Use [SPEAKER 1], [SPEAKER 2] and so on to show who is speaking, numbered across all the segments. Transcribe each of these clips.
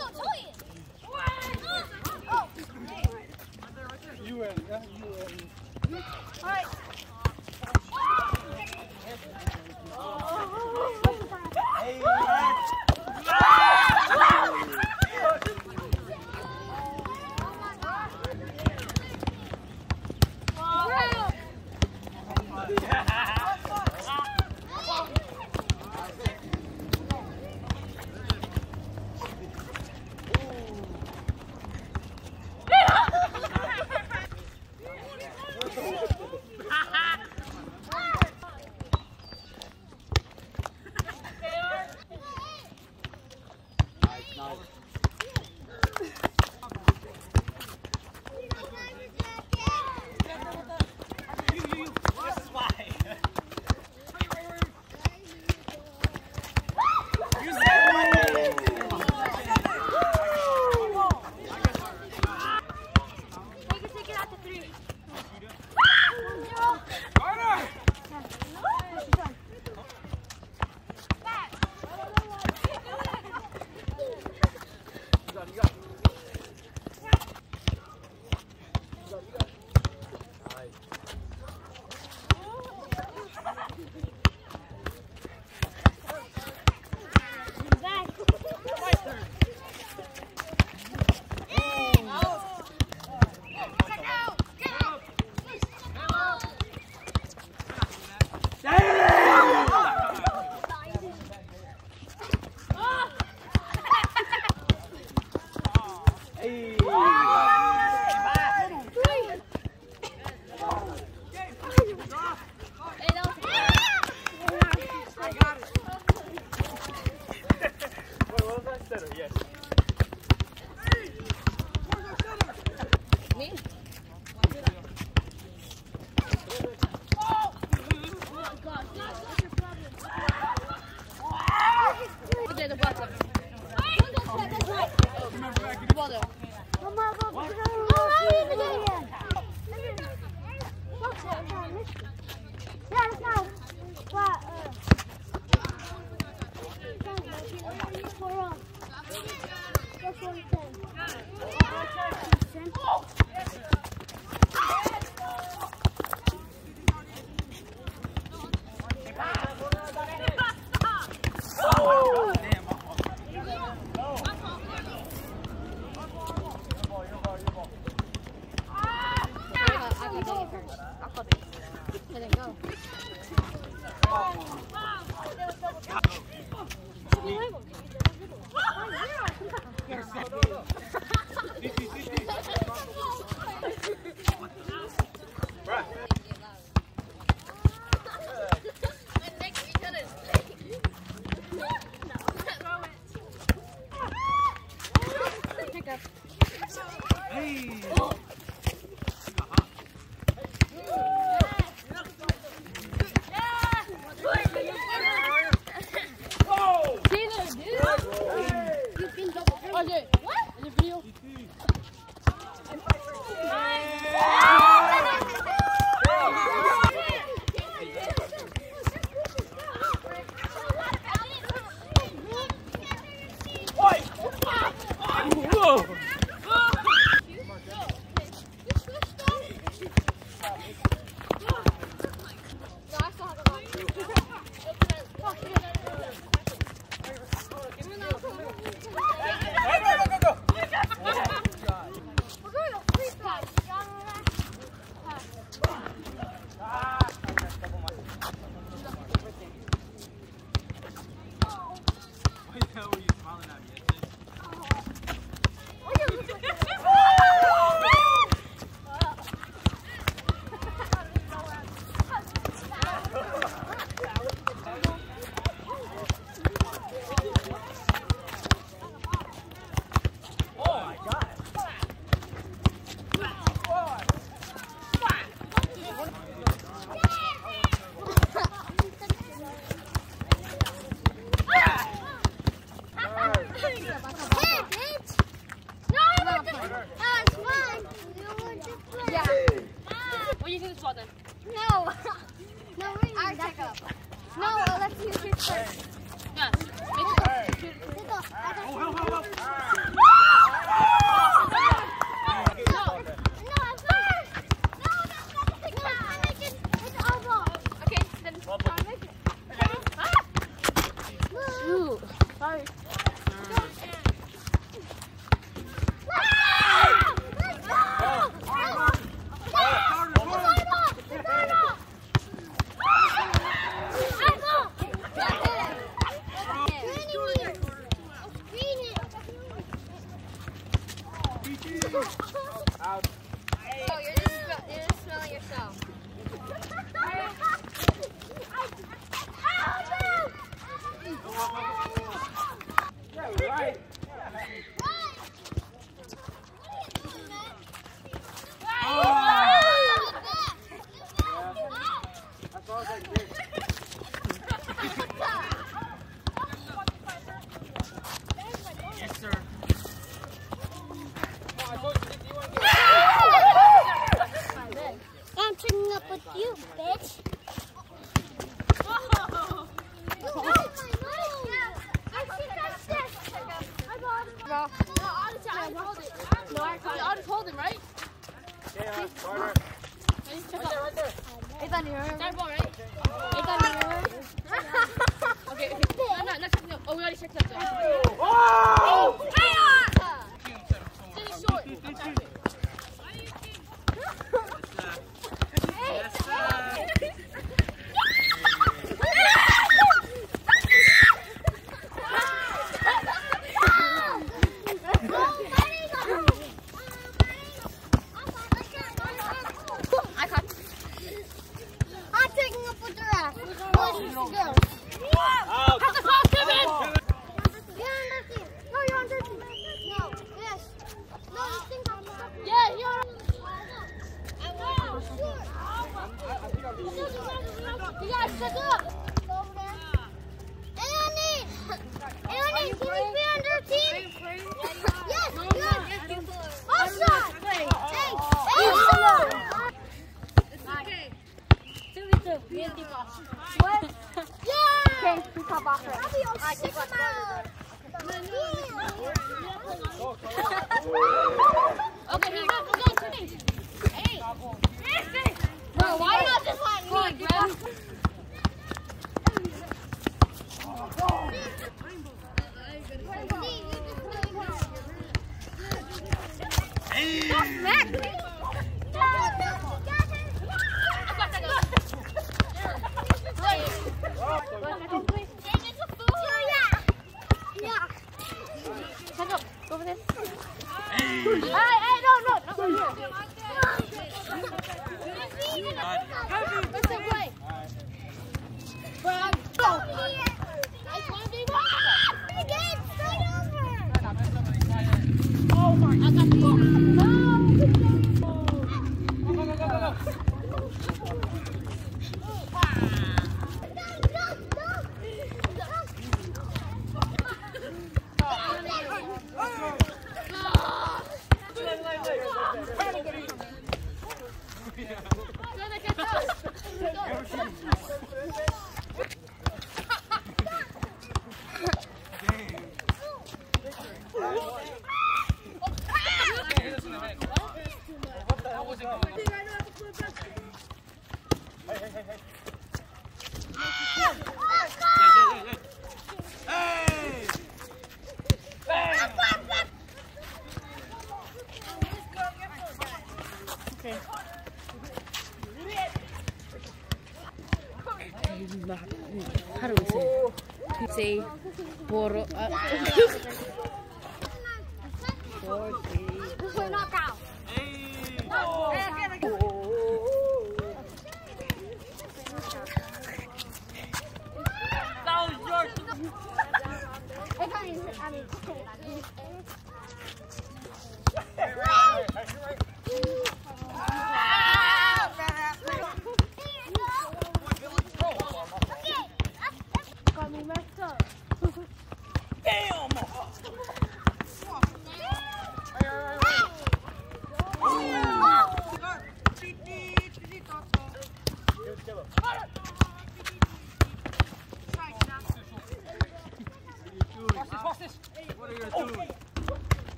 [SPEAKER 1] dude. You Yes, double. Oh, dude. What?
[SPEAKER 2] you do this ball then.
[SPEAKER 1] No. no, we're I'll check up. No, let's use yours first.
[SPEAKER 2] Yeah.
[SPEAKER 1] Sit up.
[SPEAKER 3] Oh, help, help, help.
[SPEAKER 1] No, I'm first. No, that's not the No, I'm making it's our ball.
[SPEAKER 2] Okay, then.
[SPEAKER 1] I'm making.
[SPEAKER 2] Shoot. Sorry.
[SPEAKER 1] Let's go!
[SPEAKER 3] Out.
[SPEAKER 1] Oh, you're just, smell- you're just smelling yourself.
[SPEAKER 3] Yeah, right. That's all I did. Yes, sir. Come on, I told you, you want to get
[SPEAKER 1] I'm checking up with you, bitch.
[SPEAKER 2] No, I just hold him, right?
[SPEAKER 3] Yeah, Carter.
[SPEAKER 2] Check
[SPEAKER 3] Right there,
[SPEAKER 2] out.
[SPEAKER 3] right there.
[SPEAKER 2] Start ball, right? Okay, okay. No, no, not checking up. Oh, we already checked up. though.
[SPEAKER 3] Oh!
[SPEAKER 2] Finish short. I'm sorry. I caught.
[SPEAKER 1] I'm taking up with the rest. Let's go.
[SPEAKER 3] Out.
[SPEAKER 2] Have the ball, Kevin!
[SPEAKER 1] You're on their team. No, you're on their team. No, yes. No, you think I'm not.
[SPEAKER 2] Yeah, you're.
[SPEAKER 1] Oh, sure.
[SPEAKER 2] You guys check up.
[SPEAKER 1] Over there. Annie! Annie, can you be on their team? Yes, good. Offside. Hey, hey, offside. What? Yeah. Okay,
[SPEAKER 2] he's. He's not shooting. Hey. Bro, why not just let me? Check Jose. Say, Boro. Uh,
[SPEAKER 4] 40.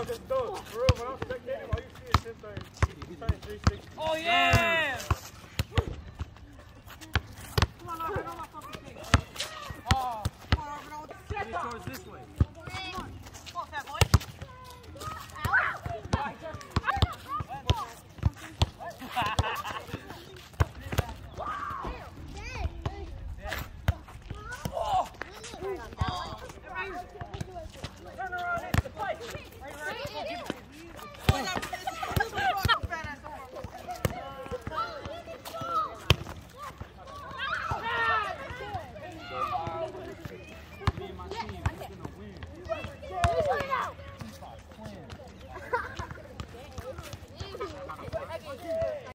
[SPEAKER 3] Oh,
[SPEAKER 5] just do it. For when I'm spectating, all you see is this thing. Turn 360.
[SPEAKER 3] Oh, yeah. Oh.
[SPEAKER 4] He's towards this way.